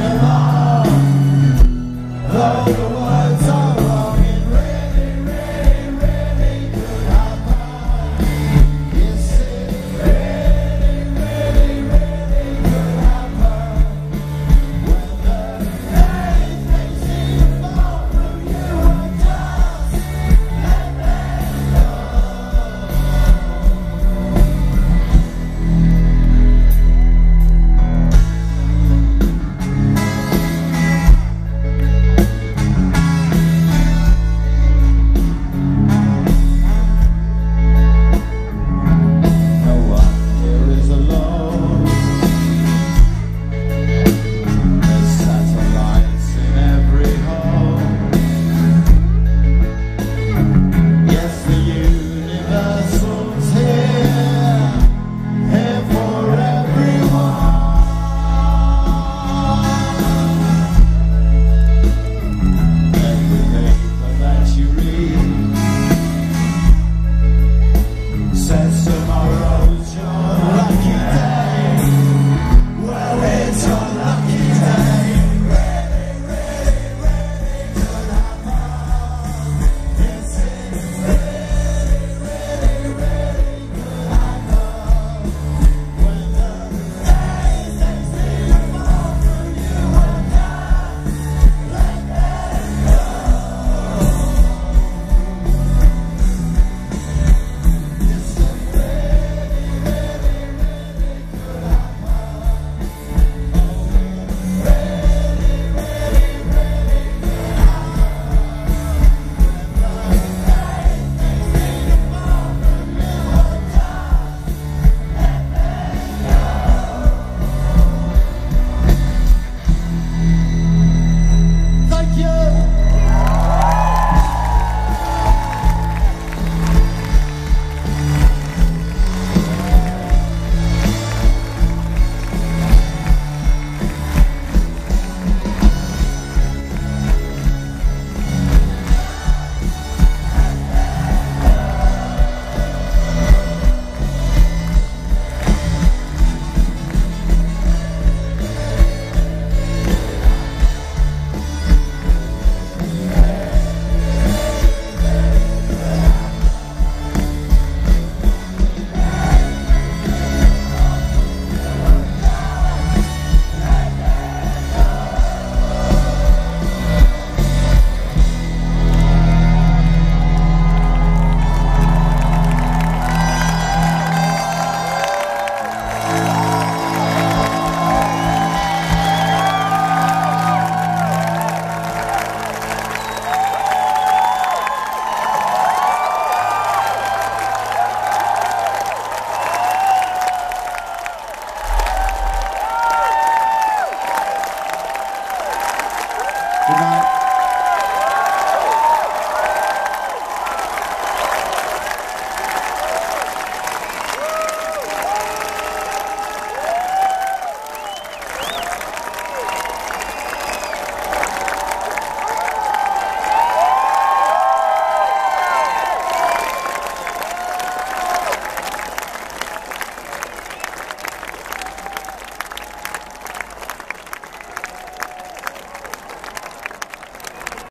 Yeah.